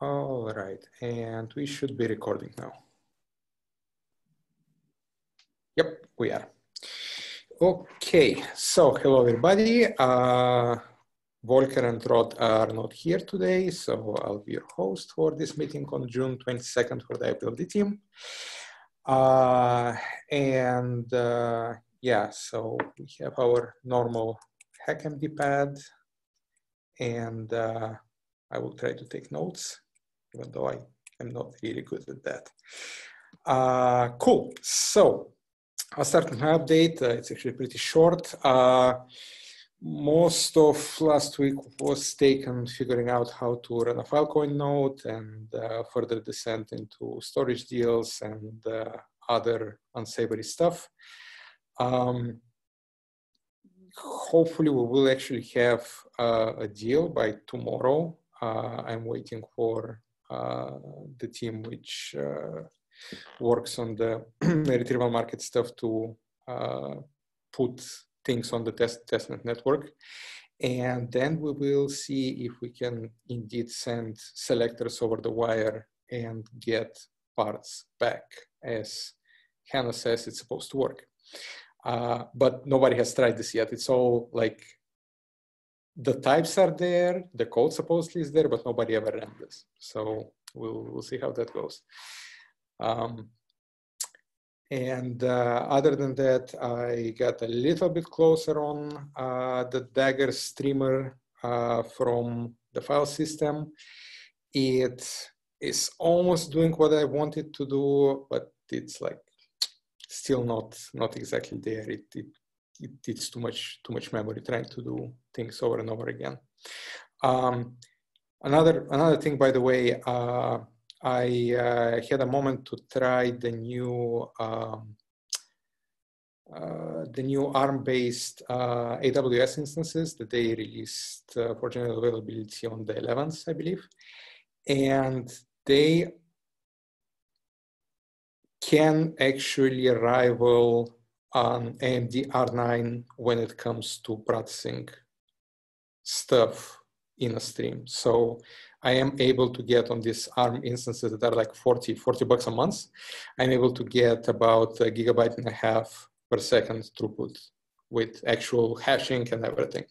All right, and we should be recording now. Yep, we are. Okay, so hello everybody. Uh, Volker and Rod are not here today, so I'll be your host for this meeting on June 22nd for the IPLD team. Uh, and uh, yeah, so we have our normal HackMD pad, and uh, I will try to take notes, even though I am not really good at that. Uh, cool, so I'll start with my update. Uh, it's actually pretty short. Uh, most of last week was taken figuring out how to run a Filecoin node and uh, further descent into storage deals and uh, other unsavory stuff. Um, hopefully we will actually have uh, a deal by tomorrow. I'm waiting for the team which uh, works on the retrieval market stuff to put things on the test testnet network. And then we will see if we can indeed send selectors over the wire and get parts back as Hannah says it's supposed to work. Uh, but nobody has tried this yet. It's all like the types are there, the code supposedly is there, but nobody ever ran this. So we'll, we'll see how that goes. Um, and uh, other than that, I got a little bit closer on uh, the Dagger streamer uh, from the file system. It is almost doing what I wanted to do, but it's like still not not exactly there. It, it, it it's too much too much memory trying to do things over and over again. Um, another another thing, by the way, uh, I uh, had a moment to try the new um, uh, the new ARM-based uh, AWS instances that they released uh, for general availability on the 11th, I believe, and they can actually rival an AMD R9 when it comes to processing stuff in a stream. So I am able to get on these ARM instances that are like 40, 40 bucks a month. I'm able to get about a gigabyte and a half per second throughput with actual hashing and everything.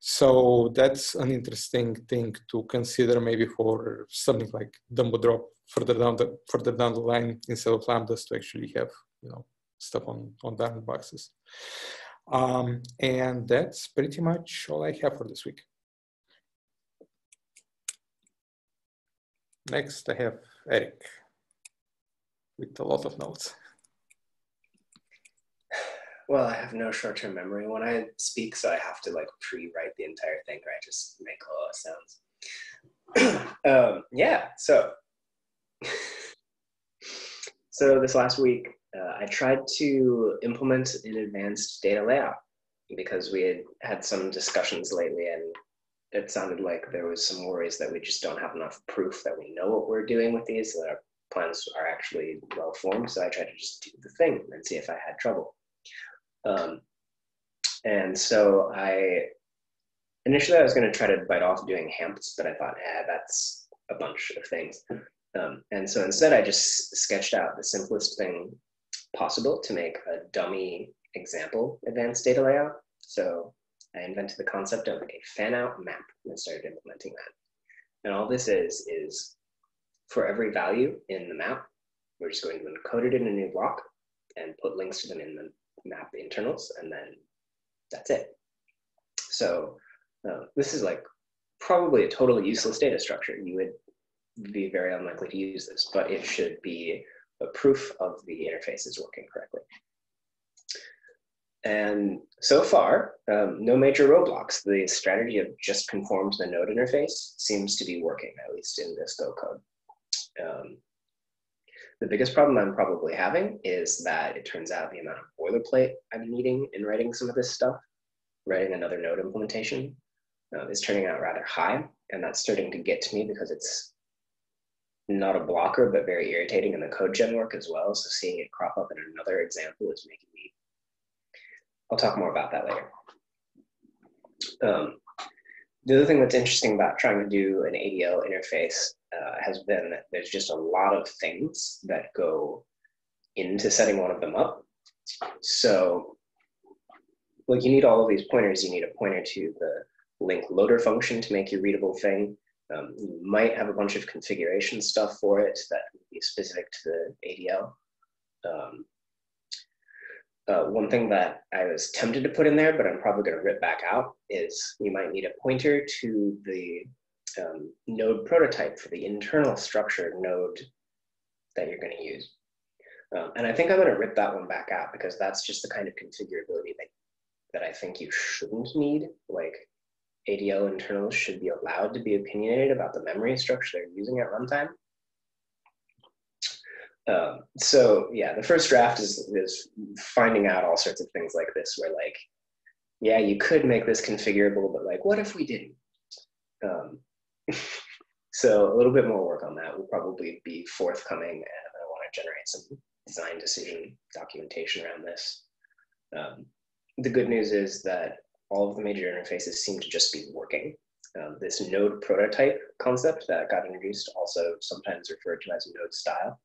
So that's an interesting thing to consider maybe for something like Dumbo Drop further down the further down the line instead of lambdas to actually have you know stuff on on diamond boxes. Um, and that's pretty much all I have for this week. Next, I have Eric with a lot of notes. Well, I have no short-term memory when I speak, so I have to like pre-write the entire thing, or I just make a lot of sounds. um, yeah, so so this last week, uh, I tried to implement an advanced data layout because we had had some discussions lately, and it sounded like there was some worries that we just don't have enough proof that we know what we're doing with these, that our plans are actually well formed. So I tried to just do the thing and see if I had trouble. Um, and so I initially I was going to try to bite off doing HAMTs, but I thought, eh, that's a bunch of things. Um, and so instead, I just sketched out the simplest thing possible to make a dummy example advanced data layout. So I invented the concept of a fan out map and started implementing that. And all this is, is for every value in the map, we're just going to encode it in a new block and put links to them in the map internals, and then that's it. So uh, this is like probably a totally useless data structure. You would be very unlikely to use this, but it should be a proof of the interface is working correctly. And so far, um, no major roadblocks. The strategy of just conform to the node interface seems to be working, at least in this Go code. Um, the biggest problem I'm probably having is that it turns out the amount of boilerplate I'm needing in writing some of this stuff, writing another node implementation, uh, is turning out rather high. And that's starting to get to me because it's not a blocker, but very irritating in the code gen work as well. So seeing it crop up in another example is making me, I'll talk more about that later. Um, the other thing that's interesting about trying to do an ADL interface uh, has been that there's just a lot of things that go into setting one of them up. So, like you need all of these pointers. You need a pointer to the link loader function to make your readable thing. Um, you might have a bunch of configuration stuff for it that would be specific to the ADL. Um, uh, one thing that I was tempted to put in there, but I'm probably going to rip back out, is you might need a pointer to the um, node prototype for the internal structure node that you're going to use. Um, and I think I'm going to rip that one back out because that's just the kind of configurability that, that I think you shouldn't need. Like ADL internals should be allowed to be opinionated about the memory structure they're using at runtime. Um, so yeah, the first draft is, is finding out all sorts of things like this, where like, yeah, you could make this configurable, but like, what if we didn't? Um, so a little bit more work on that will probably be forthcoming, and I want to generate some design decision documentation around this. Um, the good news is that all of the major interfaces seem to just be working. Um, this node prototype concept that got introduced, also sometimes referred to as node style,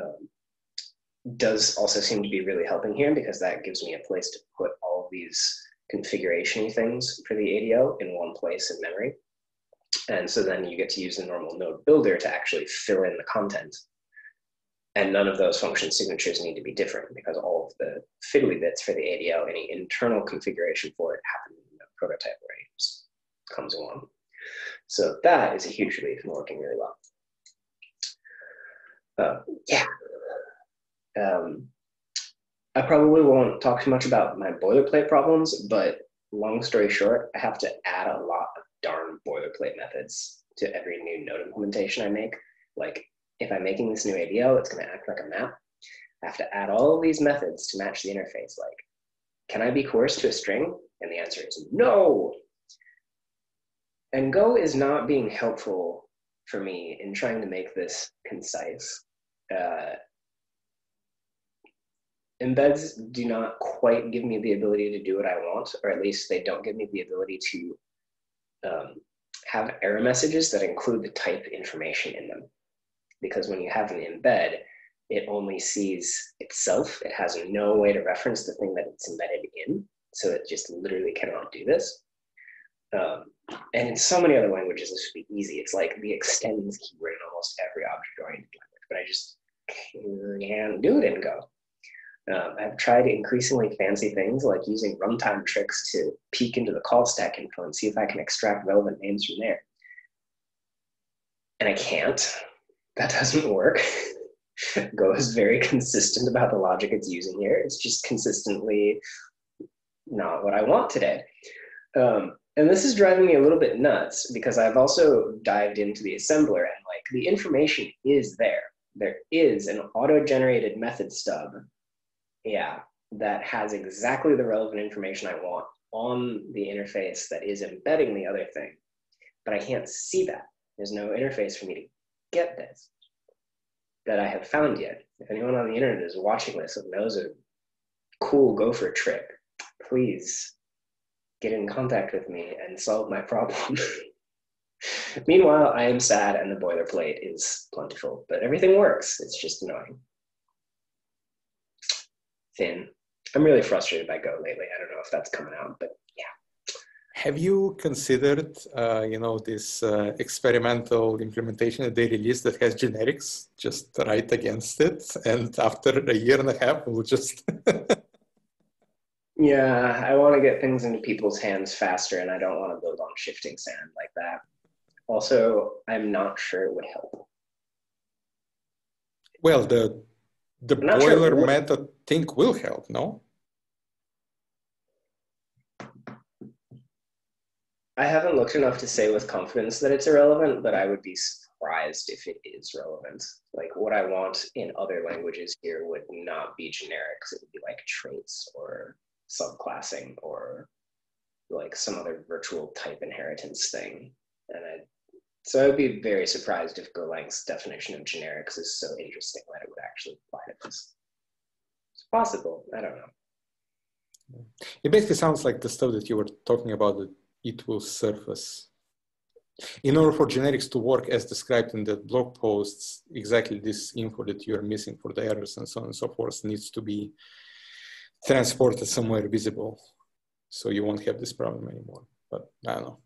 um, does also seem to be really helping here because that gives me a place to put all of these configuration things for the ADL in one place in memory. And so then you get to use the normal node builder to actually fill in the content. And none of those function signatures need to be different because all of the fiddly bits for the ADL, any internal configuration for it happen in the prototype where comes along. So that is a huge relief and working really well. Uh, yeah. Um, I probably won't talk too much about my boilerplate problems, but long story short, I have to add a lot of darn boilerplate methods to every new node implementation I make. Like if I'm making this new ADL, it's going to act like a map. I have to add all of these methods to match the interface. Like, can I be coerced to a string? And the answer is no. And Go is not being helpful for me in trying to make this concise uh, embeds do not quite give me the ability to do what I want, or at least they don't give me the ability to um, have error messages that include the type information in them. Because when you have an embed, it only sees itself. It has no way to reference the thing that it's embedded in. So it just literally cannot do this. Um, and in so many other languages, this would be easy. It's like the extends keyword in almost every object-oriented language, but I just can't do it in Go. Um, I've tried increasingly fancy things like using runtime tricks to peek into the call stack info and see if I can extract relevant names from there. And I can't. That doesn't work. Go is very consistent about the logic it's using here. It's just consistently not what I want today. Um, and this is driving me a little bit nuts because I've also dived into the assembler and like the information is there there is an auto-generated method stub, yeah, that has exactly the relevant information I want on the interface that is embedding the other thing. But I can't see that. There's no interface for me to get this that I have found yet. If anyone on the internet is watching this and knows a cool gopher trick, please get in contact with me and solve my problem. Meanwhile, I am sad and the boilerplate is plentiful, but everything works. It's just annoying. Thin. I'm really frustrated by Go lately. I don't know if that's coming out, but. Have you considered, uh, you know, this uh, experimental implementation that they released that has generics just write against it, and after a year and a half, we'll just. yeah, I want to get things into people's hands faster, and I don't want to build on shifting sand like that. Also, I'm not sure it would help. Well, the the boiler sure method think will help, no? I haven't looked enough to say with confidence that it's irrelevant, but I would be surprised if it is relevant. Like what I want in other languages here would not be generics. It would be like traits or subclassing or like some other virtual type inheritance thing. And I so I would be very surprised if Golang's definition of generics is so interesting that it would actually apply to this. It's possible. I don't know. It basically sounds like the stuff that you were talking about it will surface. In order for generics to work as described in the blog posts, exactly this info that you're missing for the errors and so on and so forth needs to be transported somewhere visible. So you won't have this problem anymore. But I don't know.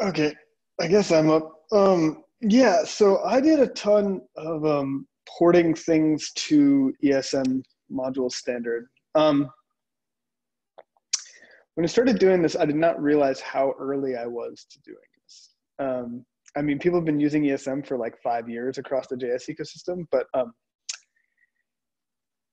Okay, I guess I'm up. Um, yeah, so I did a ton of um, porting things to ESM module standard. Um, when I started doing this, I did not realize how early I was to doing this. Um, I mean, people have been using ESM for like five years across the JS ecosystem, but um,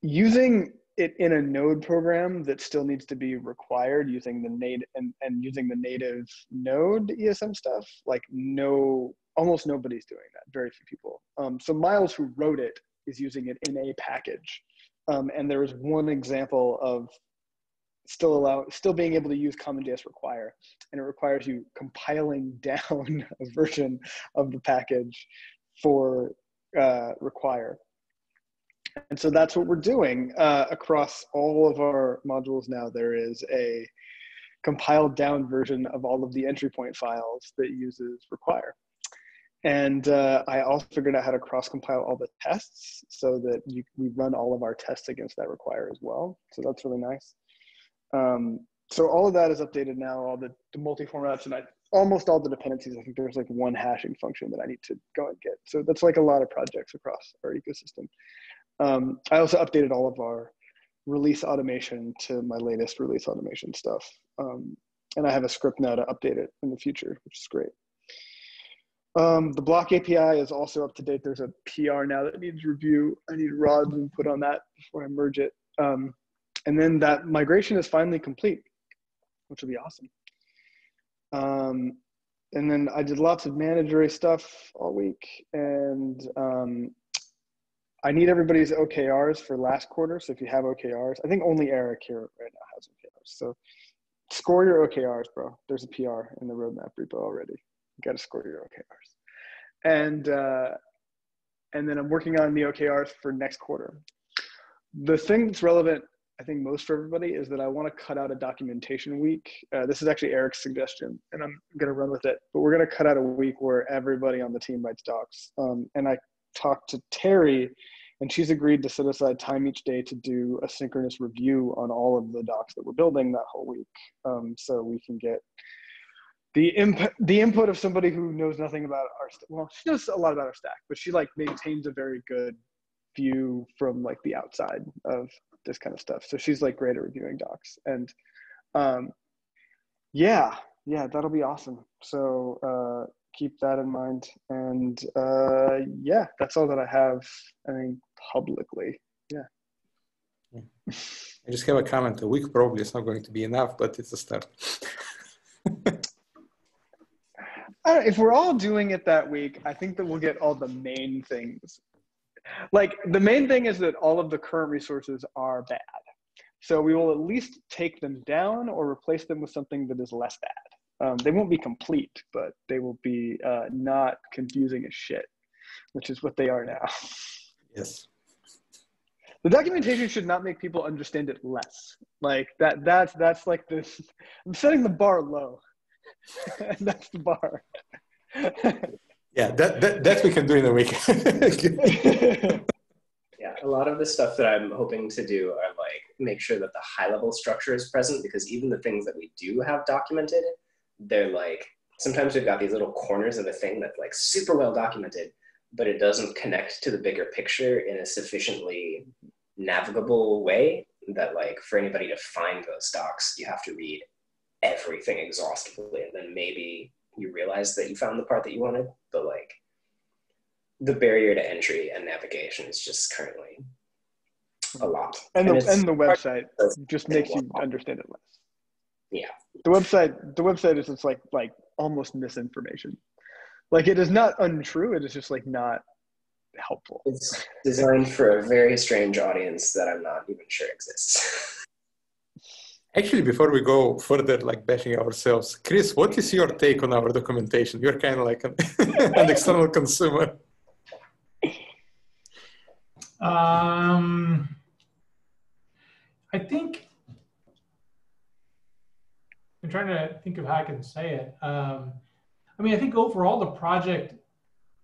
using it in a node program that still needs to be required using the native and, and using the native node ESM stuff, like no, almost nobody's doing that, very few people. Um, so Miles who wrote it is using it in a package. Um, and there is one example of still allow still being able to use CommonJS require, and it requires you compiling down a version of the package for uh, require. And so that's what we're doing uh, across all of our modules now. There is a compiled down version of all of the entry point files that uses require. And uh, I also figured out how to cross compile all the tests so that you, we run all of our tests against that require as well. So that's really nice. Um, so all of that is updated now, all the, the multi-formats and I, almost all the dependencies. I think there's like one hashing function that I need to go and get. So that's like a lot of projects across our ecosystem. Um, I also updated all of our release automation to my latest release automation stuff. Um, and I have a script now to update it in the future, which is great. Um, the block API is also up to date. There's a PR now that needs review. I need Rod's input on that before I merge it. Um, and then that migration is finally complete, which will be awesome. Um, and then I did lots of managery stuff all week, and um, I need everybody's OKRs for last quarter. So if you have OKRs, I think only Eric here right now has OKRs. So score your OKRs, bro. There's a PR in the roadmap repo already. Got to score your OKRs. And uh, and then I'm working on the OKRs for next quarter. The thing that's relevant, I think, most for everybody is that I want to cut out a documentation week. Uh, this is actually Eric's suggestion, and I'm going to run with it. But we're going to cut out a week where everybody on the team writes docs. Um, and I talked to Teri, and she's agreed to set aside time each day to do a synchronous review on all of the docs that we're building that whole week, um, so we can get the input the input of somebody who knows nothing about our well she knows a lot about our stack but she like maintains a very good view from like the outside of this kind of stuff so she's like great at reviewing docs and um yeah yeah that'll be awesome so uh keep that in mind. And uh, yeah, that's all that I have. I mean, publicly. Yeah. I just have a comment. A week probably is not going to be enough, but it's a start. if we're all doing it that week, I think that we'll get all the main things. Like the main thing is that all of the current resources are bad. So we will at least take them down or replace them with something that is less bad. Um, they won't be complete, but they will be uh, not confusing as shit, which is what they are now. Yes. The documentation should not make people understand it less. Like that. That's that's like this. I'm setting the bar low. And that's the bar. yeah, that, that that we can do in a week. yeah, a lot of the stuff that I'm hoping to do are like make sure that the high level structure is present because even the things that we do have documented they're like sometimes we've got these little corners of a thing that's like super well documented, but it doesn't connect to the bigger picture in a sufficiently navigable way that like for anybody to find those docs, you have to read everything exhaustively and then maybe you realize that you found the part that you wanted, but like the barrier to entry and navigation is just currently a lot. And, and the, and the website just makes you understand it less. Yeah. The website the website is just like like almost misinformation. Like it is not untrue it is just like not helpful. It's designed for a very strange audience that i'm not even sure exists actually before we go further like bashing ourselves chris what is your take on our documentation you're kind of like an, an external consumer Um, I think I'm trying to think of how I can say it. Um, I mean, I think overall the project.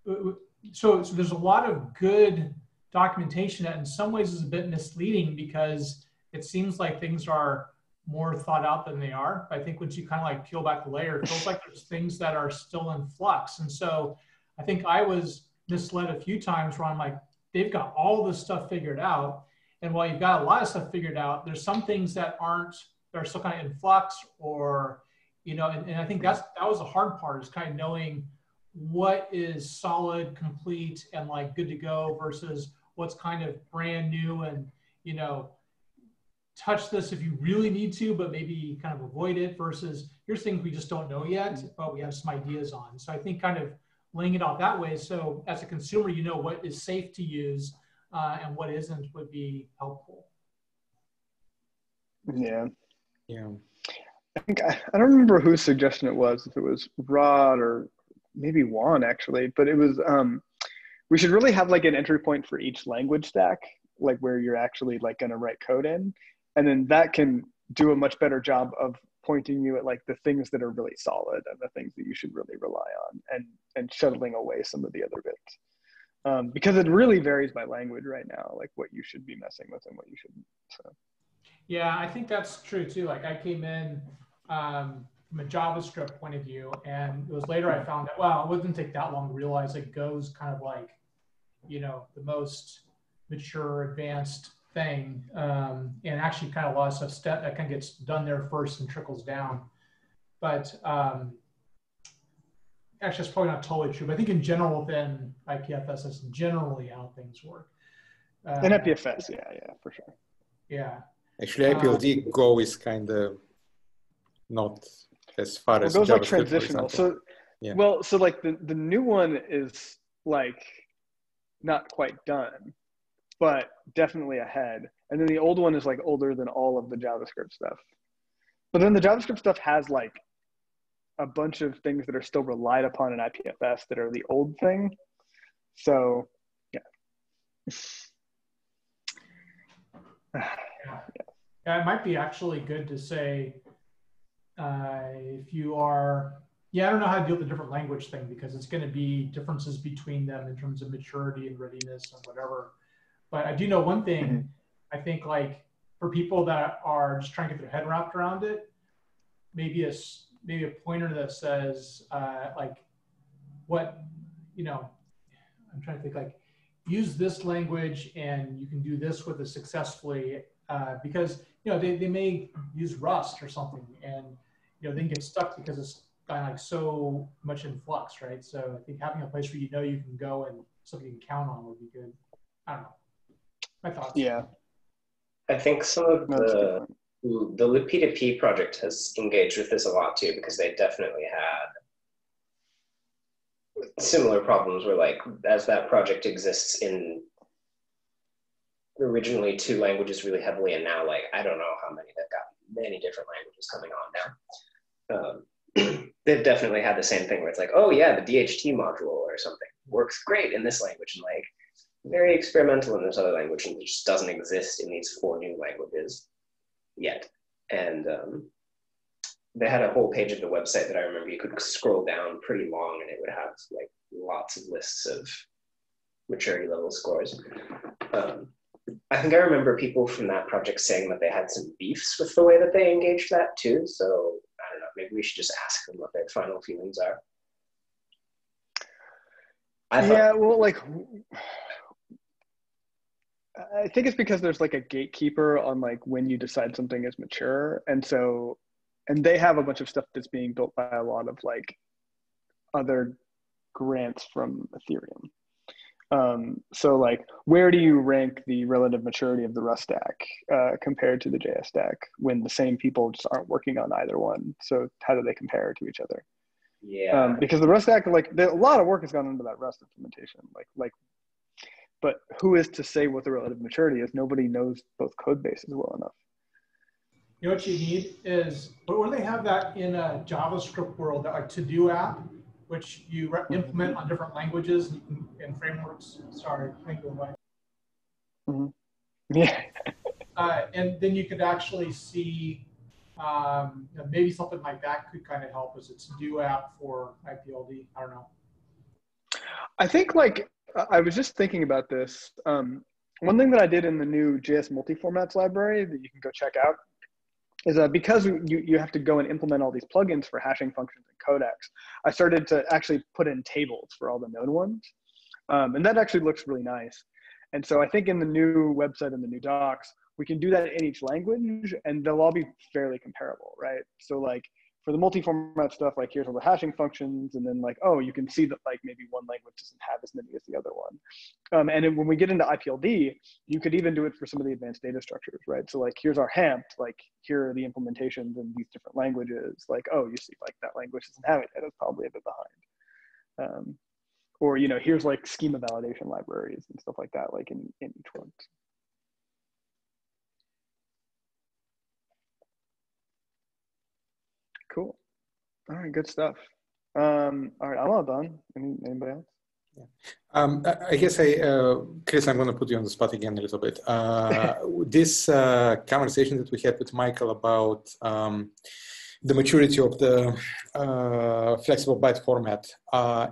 So, so there's a lot of good documentation that in some ways is a bit misleading because it seems like things are more thought out than they are. I think once you kind of like peel back the layer, it feels like there's things that are still in flux. And so I think I was misled a few times where I'm like, they've got all this stuff figured out. And while you've got a lot of stuff figured out, there's some things that aren't, that are still kind of in flux or, you know, and, and I think that's, that was the hard part is kind of knowing what is solid, complete, and like good to go versus what's kind of brand new and, you know, touch this if you really need to, but maybe kind of avoid it versus here's things we just don't know yet, but we have some ideas on. So I think kind of laying it out that way. So as a consumer, you know what is safe to use uh, and what isn't would be helpful. Yeah. Yeah. I think I, I don't remember whose suggestion it was, if it was Rod or maybe Juan actually, but it was um, we should really have like an entry point for each language stack, like where you're actually like going to write code in, and then that can do a much better job of pointing you at like the things that are really solid and the things that you should really rely on and and shuttling away some of the other bits. Um, because it really varies by language right now like what you should be messing with and what you shouldn't so. Yeah i think that's true too. Like i came in um, from a javascript point of view and it was later i found that well it wouldn't take that long to realize it goes kind of like you know the most mature advanced thing. Um, and actually, kind of a lot of stuff step, that kind of gets done there first and trickles down. But um, actually, that's probably not totally true. But I think in general, within IPFS, that's generally how things work. Uh, in IPFS, yeah, yeah, for sure. Yeah. Actually, IPLD um, Go is kind of not as far well, as goes like transitional. So, yeah. well, so like the the new one is like not quite done but definitely ahead. And then the old one is like older than all of the JavaScript stuff. But then the JavaScript stuff has like a bunch of things that are still relied upon in IPFS that are the old thing. So, yeah. yeah. yeah. It might be actually good to say uh, if you are, yeah, I don't know how to deal with the different language thing because it's going to be differences between them in terms of maturity and readiness and whatever. But I do know one thing. Mm-hmm. I think like for people that are just trying to get their head wrapped around it, maybe a maybe a pointer that says uh, like what you know. I'm trying to think like use this language and you can do this with it successfully uh, because you know they, they may use Rust or something and you know they get stuck because it's kind of like so much in flux, right? So I think having a place where you know you can go and something you can count on would be good. I don't know my thoughts. Yeah. I think some of the the libp2p project has engaged with this a lot too because they definitely had similar problems where like as that project exists in originally two languages really heavily and now like I don't know how many they've got many different languages coming on now. Um, they've definitely had the same thing where it's like, oh yeah, the DHT module or something works great in this language and like very experimental in this other language and it just doesn't exist in these four new languages yet. And um, they had a whole page of the website that I remember you could scroll down pretty long and it would have like lots of lists of maturity level scores. Um, I think I remember people from that project saying that they had some beefs with the way that they engaged that too. So I don't know, maybe we should just ask them what their final feelings are. Yeah, well, like I think it's because there's like a gatekeeper on like when you decide something is mature. And so, and they have a bunch of stuff that's being built by a lot of like other grants from Ethereum. Um, so like, where do you rank the relative maturity of the Rust stack uh, compared to the JS stack when the same people just aren't working on either one? So how do they compare to each other? Yeah. Um, because the Rust stack, like, a lot of work has gone into that Rust implementation. Like, like but who is to say what the relative maturity is? Nobody knows both code bases well enough. You know what you need is, or they have that in a JavaScript world, that like to-do app, which you implement on different languages and, and frameworks. Sorry, thank you. Mm-hmm. Yeah. uh, and then you could actually see um, you know, maybe something like that could kind of help as a to-do app for IPLD. I don't know. I think like I was just thinking about this. Um, one thing that I did in the new JS multi-formats library that you can go check out is uh, because you, you have to go and implement all these plugins for hashing functions and codecs, I started to actually put in tables for all the known ones. Um, and that actually looks really nice. And so I think in the new website and the new docs, we can do that in each language and they'll all be fairly comparable, right? So like for the multi-format stuff, like here's all the hashing functions, and then like, oh, you can see that like maybe one language doesn't have as many as the other one. Um, and then when we get into IPLD, you could even do it for some of the advanced data structures, right? So like, here's our HAMT, like here are the implementations in these different languages. Like, oh, you see like that language doesn't have it yet, it's probably a bit behind. Um, or, you know, here's like schema validation libraries and stuff like that, like in, in each one. Cool. All right, good stuff. Um, all right, I'm all done. Any, anybody else? Yeah. Um, I guess I, uh, Chris, I'm going to put you on the spot again a little bit. Uh, this uh, conversation that we had with Mikeal about um, the maturity of the uh, flexible byte format, uh,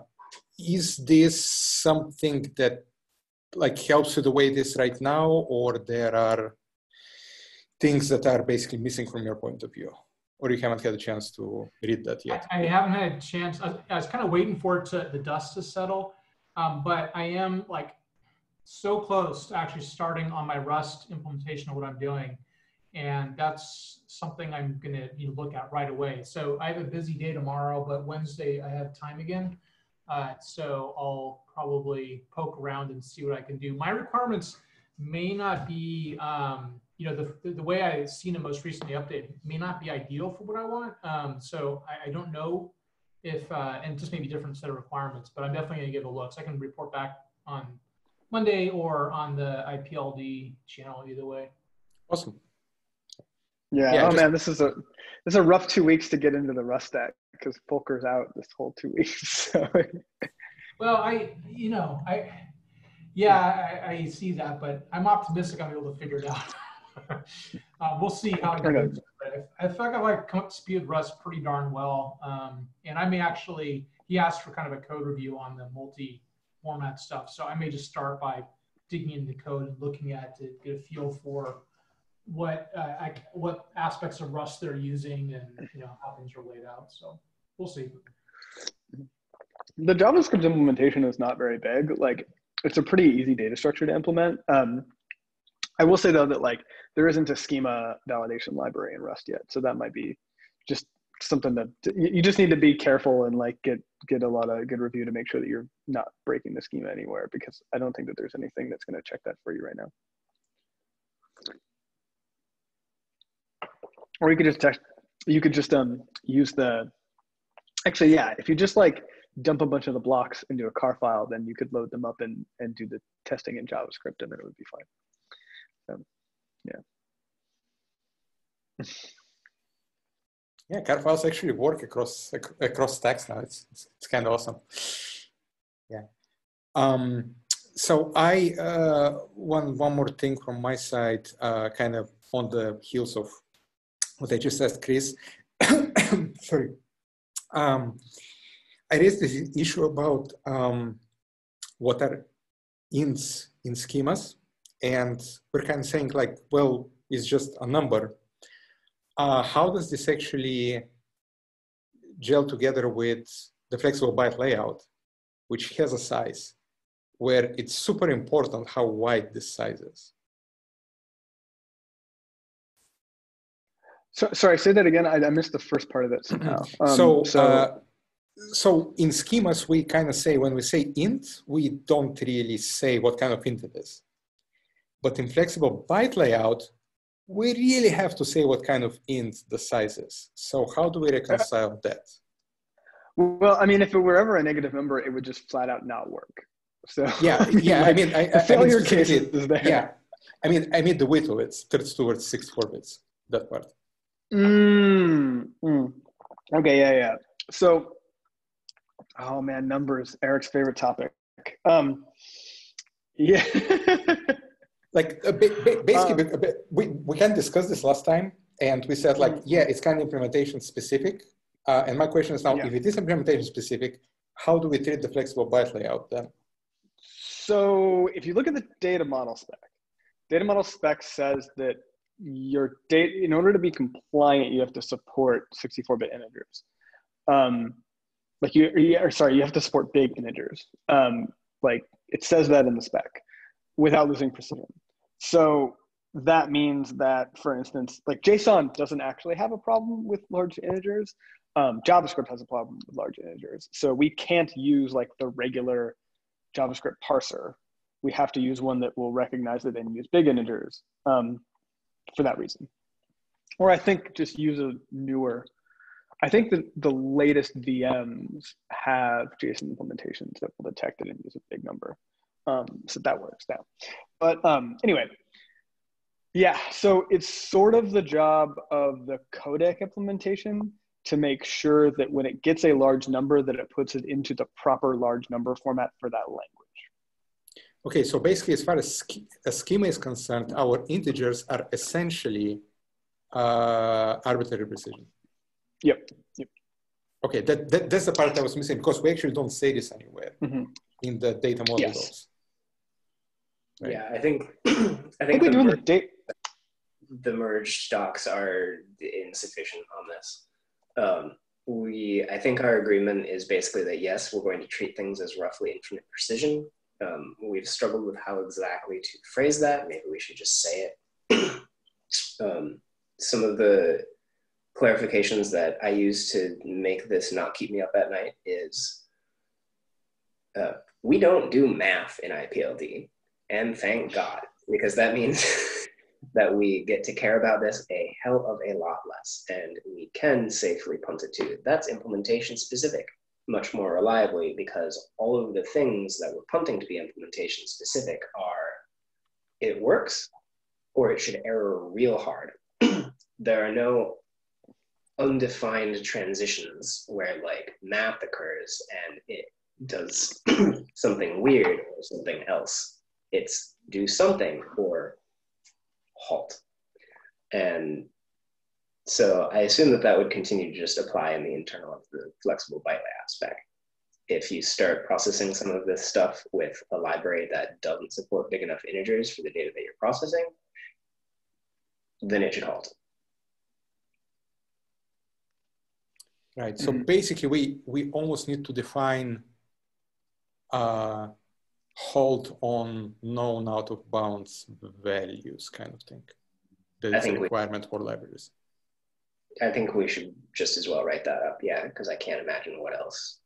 is this something that like helps you the way it is right now, or there are things that are basically missing from your point of view? Or you haven't had a chance to read that yet? I, I haven't had a chance. I, I, was kind of waiting for it to the dust to settle, um, but I am like so close to actually starting on my Rust implementation of what I'm doing, and that's something I'm going to you know, look at right away. So I have a busy day tomorrow, but Wednesday I have time again. Uh, so I'll probably poke around and see what I can do. My requirements may not be um, you know, the, the way I've seen it most recently updated may not be ideal for what I want. Um, so I, I, don't know if, uh, and just maybe different set of requirements, but I'm definitely going to give a look. So I can report back on Monday or on the IPLD channel either way. Awesome. Yeah. yeah oh just, man, this is a this is a rough two weeks to get into the Rust stack because Volker's out this whole two weeks. So. well, I you know I yeah I, I see that, but I'm optimistic I'll be able to figure it out. uh, we'll see how it goes. I, I like I like come up to speed Rust pretty darn well. Um, and I may actually, he asked for kind of a code review on the multi format stuff. So I may just start by digging into code and looking at to get a feel for what uh, I, what aspects of Rust they're using and you know how things are laid out. So we'll see. The JavaScript implementation is not very big. Like it's a pretty easy data structure to implement. Um, I will say though that like there isn't a schema validation library in Rust yet, so that might be just something that you just need to be careful and like get get a lot of good review to make sure that you're not breaking the schema anywhere because I don't think that there's anything that's going to check that for you right now. Or you could just text, you could just um use the actually yeah if you just like dump a bunch of the blocks into a car file then you could load them up and and do the testing in JavaScript and then it would be fine. Yeah. yeah, car files actually work across across stacks now. It's it's, it's kind of awesome. Yeah. Um, so I uh, one one more thing from my side, uh, kind of on the heels of what I just asked Chris. Sorry. Um, I raised this issue about um, what are ints in schemas and we're kind of saying like, well, it's just a number. Uh, how does this actually gel together with the flexible byte layout, which has a size where it's super important how wide this size is? So, sorry, say that again. I, I missed the first part of it somehow. Um, so, so, uh, so in schemas, we kind of say when we say int, we don't really say what kind of int it is. But in flexible byte layout, we really have to say what kind of int the size is. So how do we reconcile that? Well, I mean, if it were ever a negative number, it would just flat out not work. So yeah, yeah. I mean, I, the failure I mean, case is there. Yeah, I mean, I mean the width of it starts towards six four bits. That part. Mm, mm. Okay, yeah, yeah. So, oh man, numbers. Eric's favorite topic. Um, yeah. like a bit, basically, um, bit, we we can discuss this last time, and we said like, mm-hmm. yeah, it's kind of implementation specific. Uh, and my question is now, yeah. if it is implementation specific, how do we treat the flexible byte layout then? So if you look at the data model spec, data model spec says that your data, in order to be compliant, you have to support 64-bit integers. Um, like you, or sorry, you have to support big integers. Um, like it says that in the spec without losing precision. So that means that, for instance, like JSON doesn't actually have a problem with large integers. Um, JavaScript has a problem with large integers. So we can't use like the regular JavaScript parser. We have to use one that will recognize it and use big integers um, for that reason. Or I think just use a newer, I think that the latest VMs have JSON implementations that will detect it and use a big number. Um, so that works now. But um, anyway, yeah, so it's sort of the job of the codec implementation to make sure that when it gets a large number that it puts it into the proper large number format for that language. Okay, so basically as far as, a schema is concerned, our integers are essentially uh, arbitrary precision. Yep. yep. Okay, that, that, that's the part I was missing because we actually don't say this anywhere mm -hmm. in the data model yes. Right? Yeah, I think I think, I think the, mer- the, the merged docs are insufficient on this um, we, I think our agreement is basically that yes, we're going to treat things as roughly infinite precision. Um, we've struggled with how exactly to phrase that. Maybe we should just say it. um, some of the clarifications that I use to make this not keep me up at night is uh, we don't do math in IPLD, and thank God, because that means that we get to care about this a hell of a lot less, and we can safely punt it to. That's implementation specific much more reliably because all of the things that we're punting to be implementation specific are it works or it should error real hard. there are no undefined transitions where like math occurs and it does something weird or something else. It's do something or halt. And so I assume that that would continue to just apply in the internal of the flexible byte aspect. If you start processing some of this stuff with a library that doesn't support big enough integers for the data that you're processing, then it should halt. Right. So basically, we we almost need to define uh, halt on known out of bounds values kind of thing. That is a requirement we, for libraries. I think we should just as well write that up, yeah, because I can't imagine what else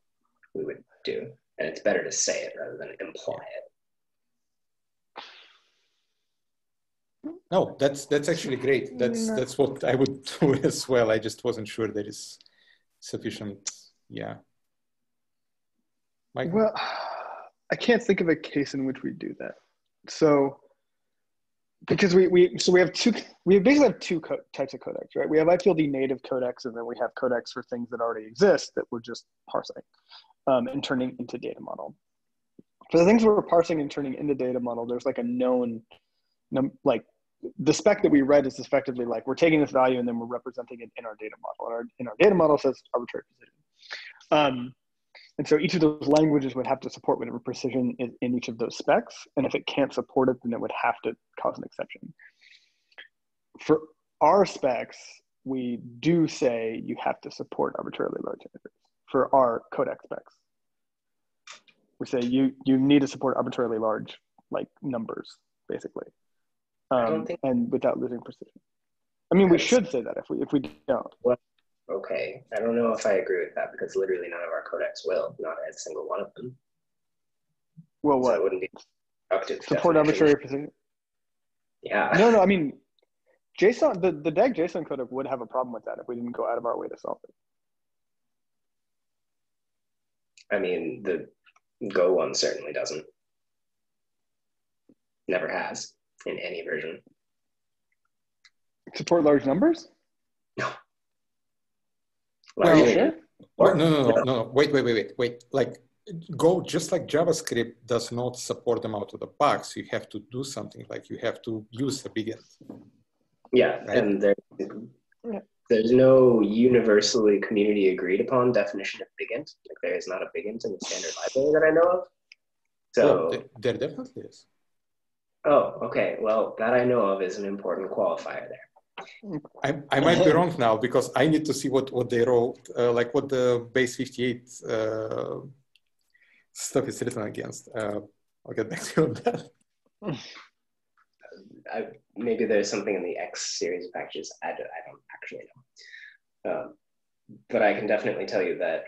we would do. And it's better to say it rather than imply it. No, that's that's actually great. That's no. that's what I would do as well. I just wasn't sure there is sufficient. Yeah. Mike? Well, I can't think of a case in which we do that. So because we, we so we have two we basically have two co- types of codecs right? We have IPLD native codecs and then we have codecs for things that already exist that we're just parsing um, and turning into data model. For the things we're parsing and turning into data model there's like a known like the spec that we read is effectively like we're taking this value and then we're representing it in our data model and our, in our data model says arbitrary precision um, and so each of those languages would have to support whatever precision is in each of those specs. And if it can't support it, then it would have to cause an exception. For our specs, we do say you have to support arbitrarily large integers for our codec specs. We say you, you need to support arbitrarily large like numbers, basically, um, and without losing precision. I mean, we should say that if we if we don't. Well, okay. I don't know if I agree with that because literally none of our codecs will, not a single one of them. Well, what? So it wouldn't be support arbitrary precision. Yeah. No, no. I mean, JSON, the the DAG JSON codec would have a problem with that if we didn't go out of our way to solve it. I mean, the Go one certainly doesn't. Never has in any version. Support large numbers? No. Well, sure? Or, no, no, no, no, no. Wait, wait, wait, wait, wait. Like Go, just like JavaScript does not support them out of the box, you have to do something like you have to use a BigInt. Yeah, right? and there, there's no universally community agreed upon definition of BigInt. Like there is not a BigInt in the standard library that I know of. So oh, there definitely is. Oh, okay. Well, that I know of is an important qualifier there. I, I might be wrong now because I need to see what, what they wrote, uh, like what the base 58 uh, stuff is written against. Uh, I'll get back to you on that. I, maybe there's something in the X series of packages. I don't, I don't actually know. Um, but I can definitely tell you that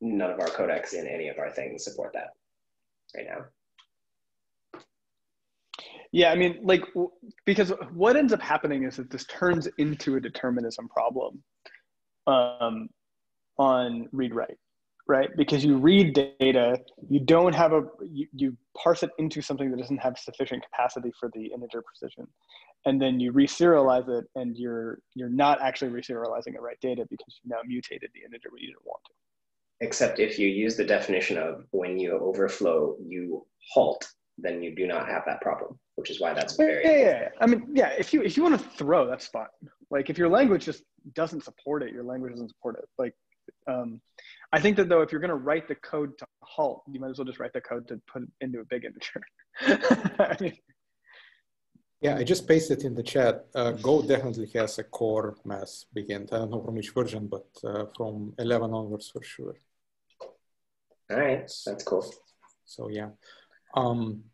none of our codecs in any of our things support that right now. Yeah, I mean, like, because what ends up happening is that this turns into a determinism problem um, on read write, right? Because you read data, you don't have a, you, you parse it into something that doesn't have sufficient capacity for the integer precision. And then you reserialize it and you're, you're not actually reserializing the right data because you've now mutated the integer where you didn't want to. Except if you use the definition of when you overflow, you halt, then you do not have that problem which is why that's very. Yeah, yeah, yeah. I mean, yeah. If you if you want to throw, that's fine. Like if your language just doesn't support it, your language doesn't support it. Like, um, I think that though, if you're going to write the code to halt, you might as well just write the code to put it into a big integer. I mean, yeah, I just pasted it in the chat. Uh, Go definitely has a core math BigInt. I don't know from which version, but uh, from 11 onwards for sure. All right, that's cool. So yeah. Um,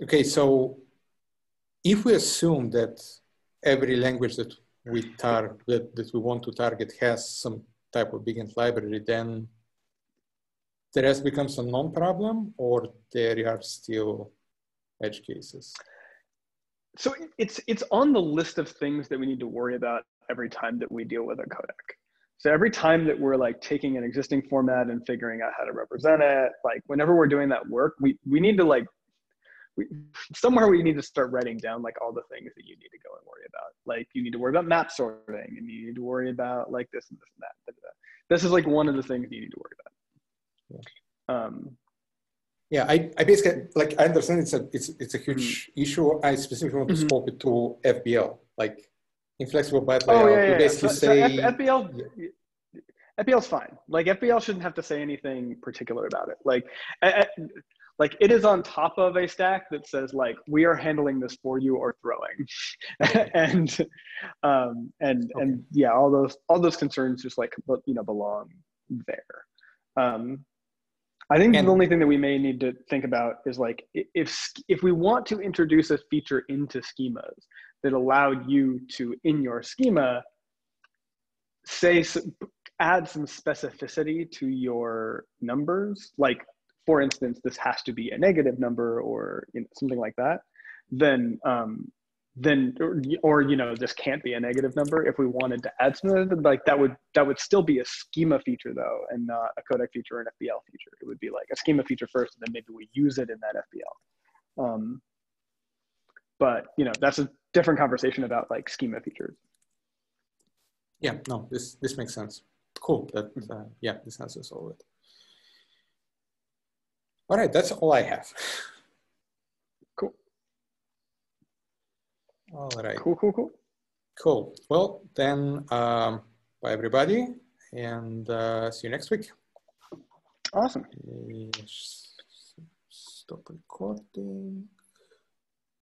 Okay, so if we assume that every language that we tar that, that we want to target has some type of BigInt library, then the rest becomes a non-problem or there are still edge cases? So it's it's on the list of things that we need to worry about every time that we deal with a codec. So every time that we're like taking an existing format and figuring out how to represent it, like whenever we're doing that work, we, we need to like we, somewhere we need to start writing down like all the things that you need to go and worry about. Like you need to worry about map sorting and you need to worry about like this and this and that. This is like one of the things you need to worry about. Yeah. Um, yeah, I, I basically like I understand it's a it's it's a huge mm-hmm. issue. I specifically want to mm-hmm. scope it to FBL, like inflexible byte layout. Oh, yeah, yeah, basically so, say so F- FBL. Yeah. FBL's fine. Like FBL shouldn't have to say anything particular about it. Like like it is on top of a stack that says like we are handling this for you or throwing. And um and okay. and yeah all those all those concerns just like you know belong there. Um i think and, the only thing that we may need to think about is like if if we want to introduce a feature into schemas that allowed you to in your schema say add some specificity to your numbers like for instance, this has to be a negative number or you know, something like that, then um, then or, or, you know this can't be a negative number. If we wanted to add something like that would that would still be a schema feature though, and not a codec feature or an FBL feature. It would be like a schema feature first, and then maybe we use it in that FBL. Um, but you know that's a different conversation about like schema features. Yeah, no, this this makes sense. Cool. That uh, yeah, this answers all of it. All right, that's all I have. Cool. All right. Cool, cool, cool. Cool. Well, then, um, bye everybody, and uh, see you next week. Awesome. Stop recording.